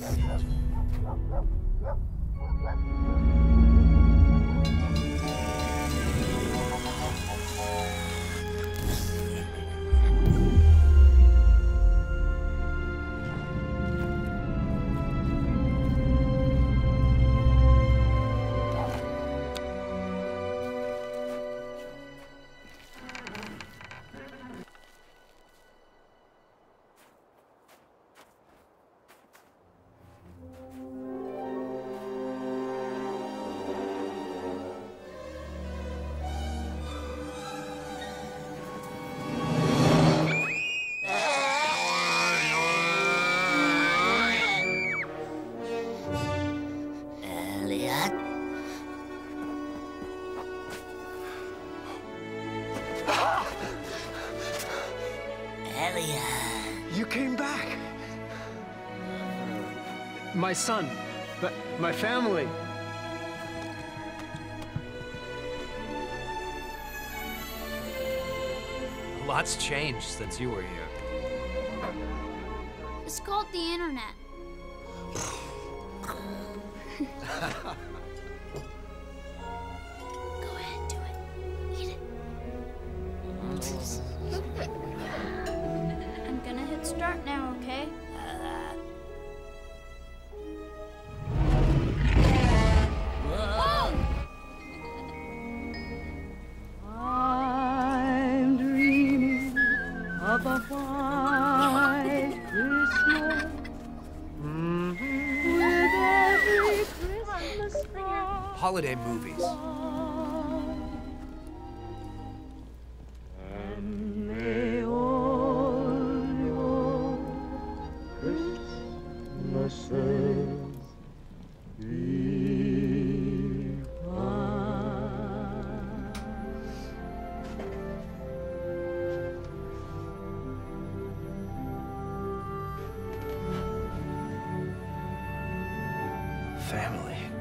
podcast. Australia. You came back. My son, but my family. A lot's changed since you were here. It's called the internet. Mm-hmm. with every Christmas star. Holiday movies. family.